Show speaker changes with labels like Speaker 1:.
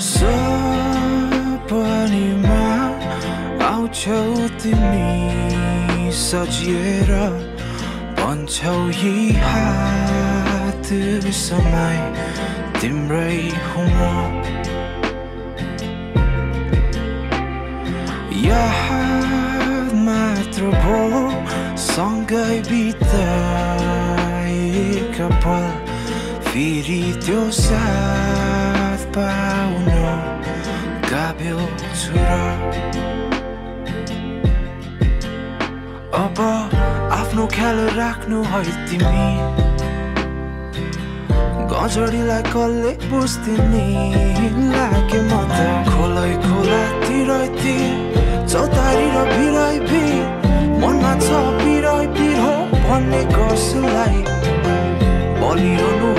Speaker 1: सपनीमा आउँछौ तिमी सजिएर भन्छौ यी हात समय तिम्रै हुँ म याद मात्र भो सँगै बिताएका पल फेरि त्यो पाउन अब आफ्नो ख्याल राख्नु है तिमी गजडीलाई कसले बुझ्दिने लाग्यो म त खोलै खोलातिर चौतारी र भिराइ भिर मनमा छ बिराइ बिर हो भन्ने कसलाई बलिरहनु